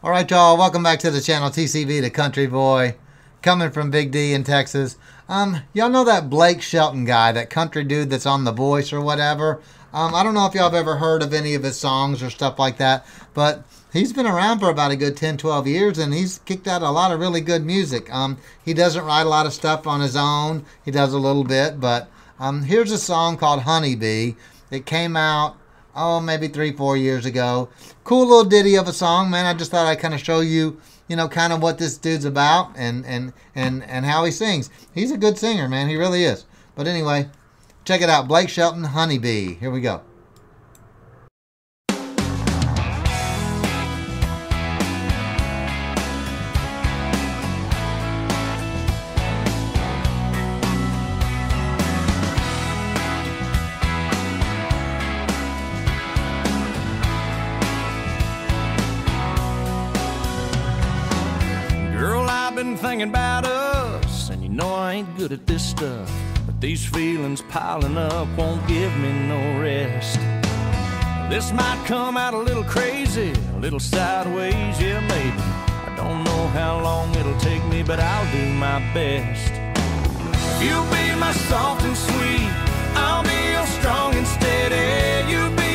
All right, y'all. Welcome back to the channel TCB, the Country Boy, coming from Big D in Texas. Um, y'all know that Blake Shelton guy, that country dude that's on The Voice or whatever. Um, I don't know if y'all have ever heard of any of his songs or stuff like that, but he's been around for about a good 10, 12 years, and he's kicked out a lot of really good music. Um, he doesn't write a lot of stuff on his own. He does a little bit, but um, here's a song called Honeybee. It came out oh, maybe three, four years ago. Cool little ditty of a song, man. I just thought I'd kind of show you, you know, kind of what this dude's about and, and, and, and how he sings. He's a good singer, man. He really is. But anyway, check it out. Blake Shelton, Honeybee. Here we go. Been thinking about us, and you know I ain't good at this stuff. But these feelings piling up won't give me no rest. This might come out a little crazy, a little sideways, yeah, maybe. I don't know how long it'll take me, but I'll do my best. If you'll be my soft and sweet, I'll be your strong and steady. You be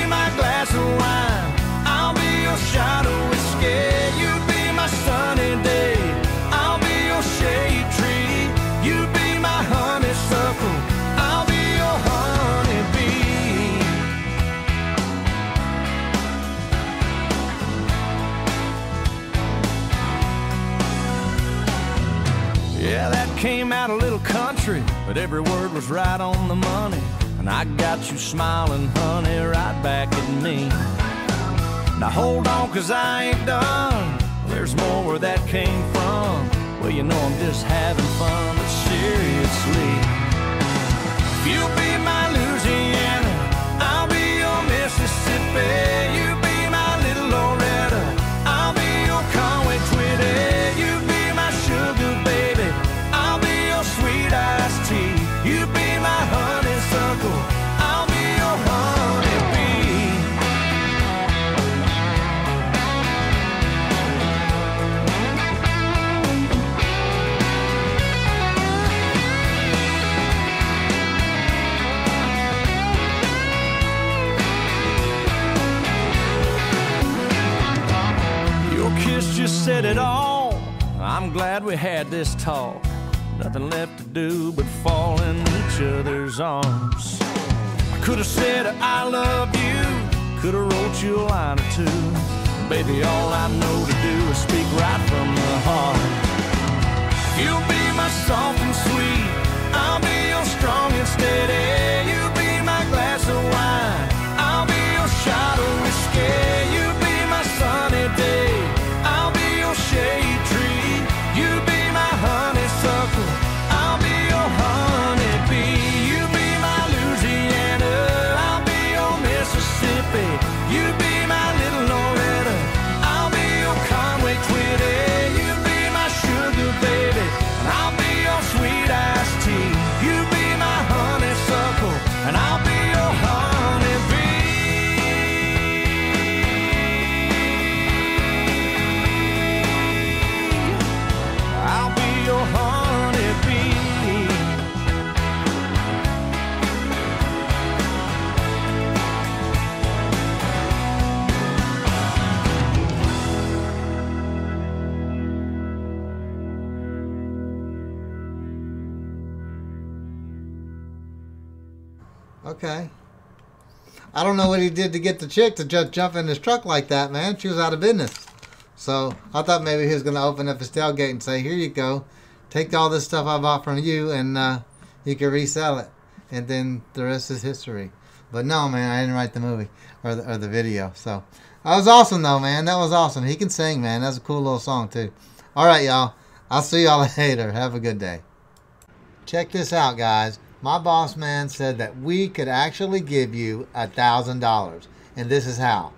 came out a little country, but every word was right on the money. And I got you smiling, honey, right back at me. Now hold on, cause I ain't done. There's more where that came from. Well, you know I'm just having fun, but seriously. If you be my said it all. I'm glad we had this talk. Nothing left to do but fall in each other's arms. I could have said I love you, could have wrote you a line or two. Baby, all I know to do is speak right from the heart. You'll be my soft and sweet, Okay. I don't know what he did to get the chick to just jump in his truck like that, man. She was out of business. So I thought maybe he was going to open up his tailgate and say, here you go. Take all this stuff I bought from you and uh, you can resell it. And then the rest is history. But no, man, I didn't write the movie or the, or the video. So that was awesome, though, man. That was awesome. He can sing, man. That's a cool little song, too. All right, y'all. I'll see y'all later. Have a good day. Check this out, guys. My boss man said that we could actually give you a thousand dollars, and this is how.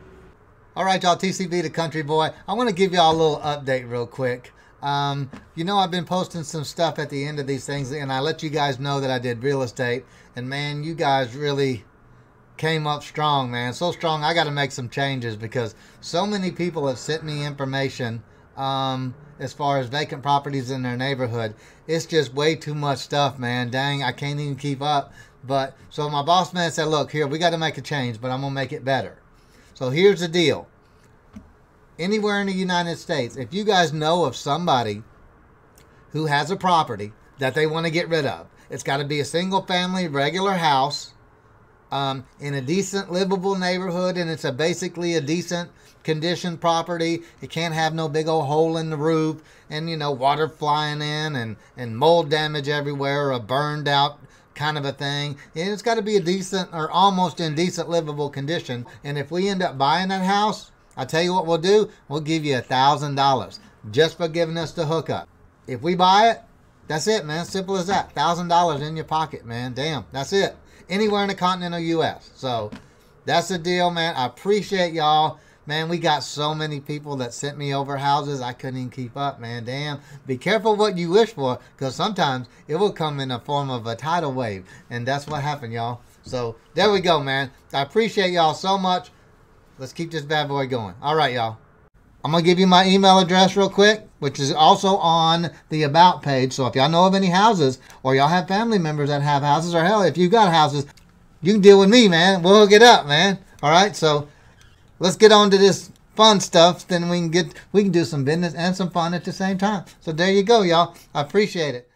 All right, y'all. TCB, the country boy. I want to give y'all a little update real quick. Um, you know, I've been posting some stuff at the end of these things, and I let you guys know that I did real estate. And man, you guys really came up strong, man. So strong, I got to make some changes because so many people have sent me information um, as far as vacant properties in their neighborhood. It's just way too much stuff, man. Dang, I can't even keep up. But so my boss man said, look, here, we got to make a change, but I'm going to make it better. So here's the deal. Anywhere in the United States, if you guys know of somebody who has a property that they want to get rid of, it's got to be a single family, regular house um, in a decent, livable neighborhood, and it's a basically a decent condition property. It can't have no big old hole in the roof, and you know water flying in, and and mold damage everywhere, or a burned out kind of a thing. And it's got to be a decent or almost in decent livable condition. And if we end up buying that house, I tell you what we'll do. We'll give you a thousand dollars just for giving us the hookup. If we buy it, that's it, man. Simple as that. Thousand dollars in your pocket, man. Damn, that's it. Anywhere in the continental U.S. So that's the deal, man. I appreciate y'all. Man, we got so many people that sent me over houses. I couldn't even keep up, man. Damn. Be careful what you wish for, because sometimes it will come in the form of a tidal wave. And that's what happened, y'all. So there we go, man. I appreciate y'all so much. Let's keep this bad boy going. All right, y'all. I'm going to give you my email address real quick, which is also on the About page. So if y'all know of any houses or y'all have family members that have houses, or hell, if you've got houses, you can deal with me, man. We'll hook it up, man. All right, so let's get on to this fun stuff. Then we can get we can do some business and some fun at the same time. So there you go, y'all. I appreciate it.